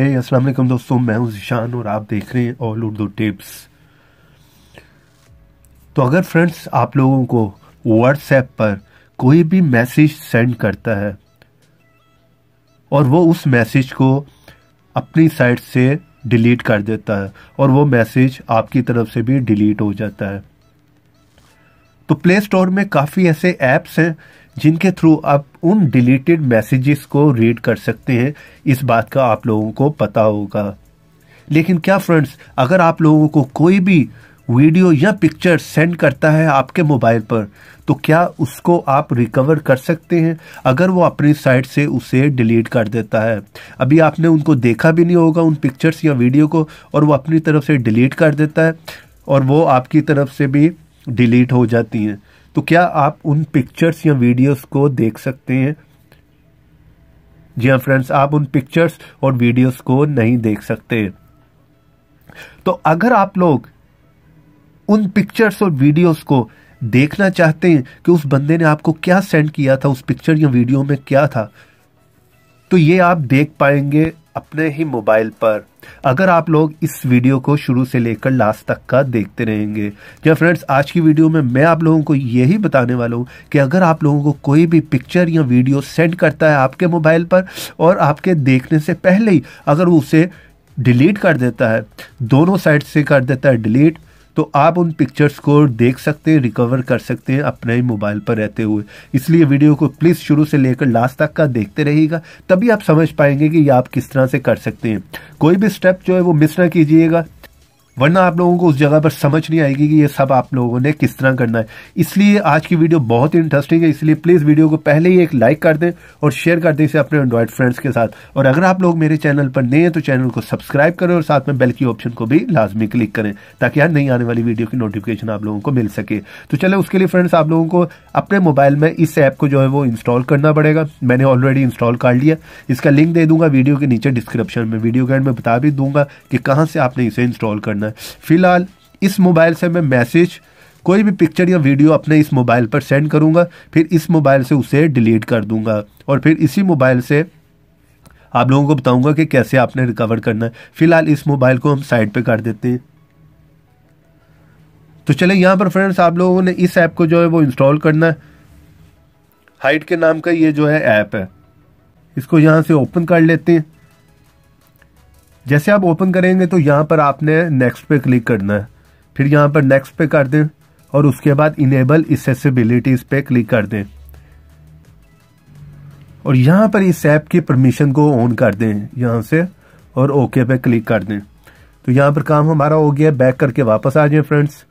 hey, अस्सलाम वालेकुम दोस्तों मैं हूँ जिशान और आप देख रहे हैं ऑल उर्दू टिप्स तो अगर फ्रेंड्स आप लोगों को व्हाट्सएप पर कोई भी मैसेज सेंड करता है और वो उस मैसेज को अपनी साइट से डिलीट कर देता है और वो मैसेज आपकी तरफ़ से भी डिलीट हो जाता है। तो प्ले स्टोर में काफ़ी ऐसे ऐप्स हैं जिनके थ्रू आप उन डिलीटेड मैसेजेस को रीड कर सकते हैं, इस बात का आप लोगों को पता होगा। लेकिन क्या फ्रेंड्स, अगर आप लोगों को कोई भी वीडियो या पिक्चर सेंड करता है आपके मोबाइल पर तो क्या उसको आप रिकवर कर सकते हैं? अगर वो अपनी साइट से उसे डिलीट कर देता है। अभी आपने उनको देखा भी नहीं होगा उन पिक्चर्स या वीडियो को, और वो अपनी तरफ़ से डिलीट कर देता है, और वो आपकी तरफ़ से भी डिलीट हो जाती हैं। तो क्या आप उन पिक्चर्स या वीडियोस को देख सकते हैं? जी हाँ फ्रेंड्स आप उन पिक्चर्स और वीडियोस को नहीं देख सकते। तो अगर आप लोग उन पिक्चर्स और वीडियोस को देखना चाहते हैं कि उस बंदे ने आपको क्या सेंड किया था, उस पिक्चर या वीडियो में क्या था तो ये आप देख पाएँगे अपने ही मोबाइल पर। अगर आप लोग इस वीडियो को शुरू से लेकर लास्ट तक का देखते रहेंगे। या फ्रेंड्स, आज की वीडियो में मैं आप लोगों को यही बताने वाला हूँ कि अगर आप लोगों को कोई भी पिक्चर या वीडियो सेंड करता है आपके मोबाइल पर और आपके देखने से पहले ही अगर वो उसे डिलीट कर देता है, दोनों साइड से कर देता है डिलीट तो आप उन पिक्चर्स को देख सकते हैं रिकवर कर सकते हैं अपने ही मोबाइल पर रहते हुए। इसलिए वीडियो को प्लीज़ शुरू से लेकर लास्ट तक का देखते रहिएगा, तभी आप समझ पाएँगे कि आप किस तरह से कर सकते हैं। कोई भी स्टेप जो है वो मिस ना कीजिएगा। वरना आप लोगों को उस जगह पर समझ नहीं आएगी कि ये सब आप लोगों ने किस तरह करना है। इसलिए आज की वीडियो बहुत ही इंटरेस्टिंग है, इसलिए प्लीज़ वीडियो को पहले ही एक लाइक कर दें और शेयर कर दें इसे अपने एंड्रॉइड फ्रेंड्स के साथ। और अगर आप लोग मेरे चैनल पर नए हैं तो चैनल को सब्सक्राइब करें और साथ में बेल की ऑप्शन को भी लाजमी क्लिक करें, ताकि यार नई आने वाली वीडियो की नोटिफिकेशन आप लोगों को मिल सके। तो चले, उसके लिए फ्रेंड्स आप लोगों को अपने मोबाइल में इस ऐप को जो है वो इंस्टॉल करना पड़ेगा। मैंने ऑलरेडी इंस्टॉल कर लिया। इसका लिंक दे दूँगा, वीडियो के नीचे डिस्क्रिप्शन में वीडियो के एंड में बता भी दूँगा कि कहाँ से आपने इसे इंस्टॉल करना है। फ़िलहाल इस मोबाइल से मैं मैसेज, कोई भी पिक्चर या वीडियो अपने इस मोबाइल पर सेंड करूँगा, फिर इस मोबाइल से उसे डिलीट कर दूँगा और फिर इसी मोबाइल से आप लोगों को बताऊँगा कि कैसे आपने रिकवर करना है। फ़िलहाल इस मोबाइल को हम साइड पे कर देते हैं। तो चले, यहाँ पर फ्रेंड्स आप लोगों ने इस ऐप को जो है वो इंस्टॉल करना है। हाइट के नाम का ये जो है ऐप है। इसको यहाँ से ओपन कर लेते हैं। जैसे आप ओपन करेंगे तो यहाँ पर आपने नेक्स्ट पे क्लिक करना है। फिर यहाँ पर नेक्स्ट पे कर दें और उसके बाद इनेबल इसेसिबिलिटीज पे क्लिक कर दें। और यहाँ पर इस ऐप की परमिशन को ऑन कर दें, यहाँ से, और ओके पे क्लिक कर दें। तो यहाँ पर काम हमारा हो गया बैक करके वापस आ जाए फ्रेंड्स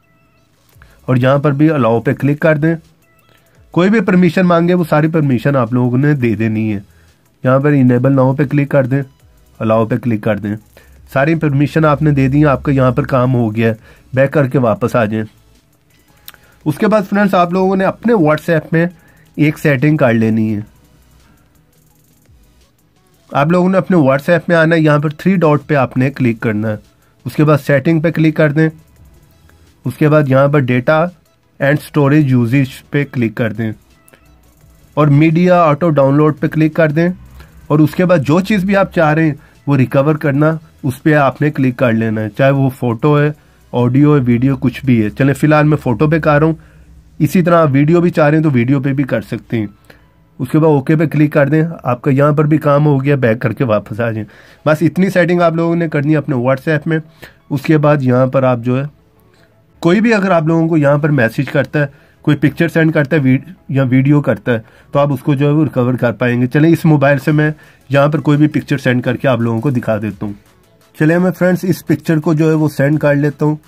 और यहाँ पर भी अलाउ पे क्लिक कर दें। कोई भी परमिशन मांगे, वो सारी परमिशन आप लोगों ने दे देनी है। यहाँ पर इनेबल नाउ पे क्लिक कर दें। अलाउ पे क्लिक कर दें। सारी परमिशन आपने दे दी, आपका यहाँ पर काम हो गया बैक करके वापस आ जाए। उसके बाद फ्रेंड्स आप लोगों ने अपने व्हाट्सएप में एक सेटिंग कर लेनी है। आप लोगों ने अपने व्हाट्सएप में आना है, यहाँ पर थ्री डॉट पे आपने क्लिक करना है। उसके बाद सेटिंग पे क्लिक कर दें। उसके बाद यहाँ पर डेटा एंड स्टोरेज यूजेज पे क्लिक कर दें। और मीडिया ऑटो डाउनलोड पे क्लिक कर दें। और उसके बाद जो चीज़ भी आप चाह रहे हैं वो रिकवर करना, उस पर आपने क्लिक कर लेना है। चाहे वो फ़ोटो है ऑडियो है वीडियो कुछ भी है। चले, फ़िलहाल मैं फ़ोटो पे कर रहा हूँ। इसी तरह आप वीडियो भी चाह रहे हैं तो वीडियो पे भी कर सकते हैं। उसके बाद ओके पे क्लिक कर दें। आपका यहाँ पर भी काम हो गया बैक करके वापस आ जाए। बस इतनी सेटिंग आप लोगों ने करनी है अपने व्हाट्सएप में। उसके बाद यहाँ पर आप जो है, कोई भी अगर आप लोगों को यहाँ पर मैसेज करता है कोई पिक्चर सेंड करता है वी, या वीडियो करता है तो आप उसको जो है वो रिकवर कर पाएँगे। चलें इस मोबाइल से मैं यहाँ पर कोई भी पिक्चर सेंड करके आप लोगों को दिखा देता हूँ। चलिए मैं फ्रेंड्स इस पिक्चर को जो है वो सेंड कर लेता हूँ।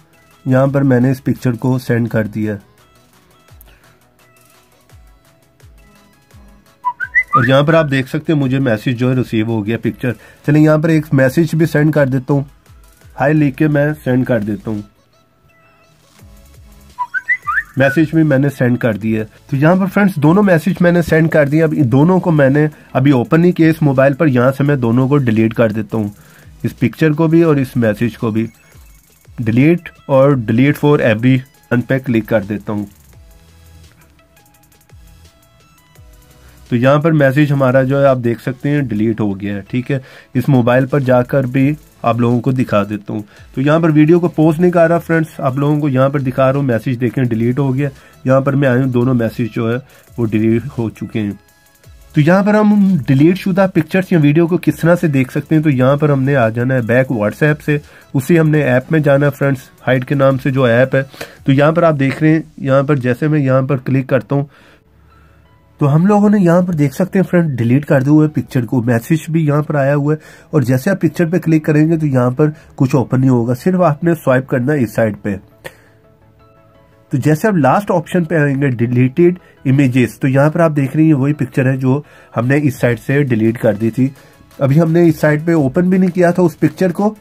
यहाँ पर मैंने इस पिक्चर को सेंड कर दिया। और यहाँ पर आप देख सकते हैं मुझे मैसेज जो है रिसीव हो गया पिक्चर चलिए यहाँ पर एक मैसेज भी सेंड कर देता हूँ। हाई लिख के मैं सेंड कर देता हूँ। मैसेज भी मैंने सेंड कर दिया तो यहाँ पर फ्रेंड्स, दोनों मैसेज मैंने सेंड कर दिए। अब दोनों को मैंने अभी ओपन ही किया इस मोबाइल पर। यहाँ से मैं दोनों को डिलीट कर देता हूँ। इस पिक्चर को भी और इस मैसेज को भी। डिलीट और डिलीट फॉर एवरी वन पे क्लिक कर देता हूँ। तो यहाँ पर मैसेज हमारा जो है, आप देख सकते हैं, डिलीट हो गया है, ठीक है। इस मोबाइल पर जाकर भी आप लोगों को दिखा देता हूँ। तो यहाँ पर वीडियो को पोस्ट नहीं कर रहा फ्रेंड्स आप लोगों को यहाँ पर दिखा रहा हूँ मैसेज देखें डिलीट हो गया। यहाँ पर मैं आया हूँ, दोनों मैसेज जो है, वो डिलीट हो चुके हैं। तो यहाँ पर हम डिलीट शुदा पिक्चर्स या वीडियो को किस तरह से देख सकते हैं तो यहाँ पर हमने आ जाना है बैक व्हाट्सएप से। उसी हमने ऐप में जाना है फ्रेंड्स हाइट के नाम से जो ऐप है। तो यहाँ पर आप देख रहे हैं, यहाँ पर जैसे मैं यहाँ पर क्लिक करता हूँ तो हम लोगों ने यहाँ पर देख सकते हैं फ्रेंड डिलीट कर दिया हुआ है पिक्चर को। मैसेज भी यहाँ पर आया हुआ है। और जैसे आप पिक्चर पे क्लिक करेंगे तो यहाँ पर कुछ ओपन नहीं होगा। सिर्फ़ आपने स्वाइप करना इस साइड पे। तो जैसे आप लास्ट ऑप्शन पे आएँगे डिलीटेड इमेजेस तो यहाँ पर आप देख रही हैं वही पिक्चर है जो हमने इस साइड से डिलीट कर दी थी। अभी हमने इस साइड पे ओपन भी नहीं किया था उस पिक्चर को।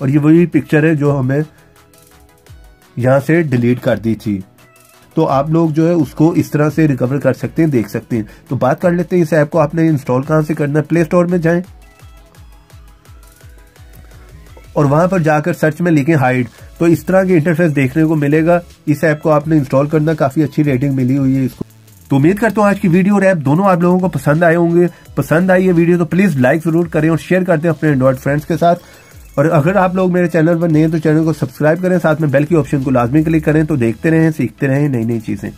और ये वही पिक्चर है जो हमें यहाँ से डिलीट कर दी थी। तो आप लोग जो है उसको इस तरह से रिकवर कर सकते हैं, देख सकते हैं। तो बात कर लेते हैं इस ऐप को। आपने इंस्टॉल कहाँ से करना है? प्ले स्टोर में जाएँ। और वहाँ पर जाकर सर्च में लिखें हाइड तो इस तरह के इंटरफेस देखने को मिलेगा। इस ऐप को आपने इंस्टॉल करना। काफ़ी अच्छी रेटिंग मिली हुई है इसको। तो उम्मीद करता हूँ आज की वीडियो और ऐप दोनों आप लोगों को पसंद आए होंगे। पसंद आई है वीडियो तो प्लीज़ लाइक ज़रूर करें और शेयर करते हैं अपने एंड्रॉइड फ्रेंड्स के साथ। और अगर आप लोग मेरे चैनल पर नए तो चैनल को सब्सक्राइब करें, साथ में बेल की ऑप्शन को लाजमी क्लिक करें तो देखते रहें, सीखते रहें नई नई चीज़ें।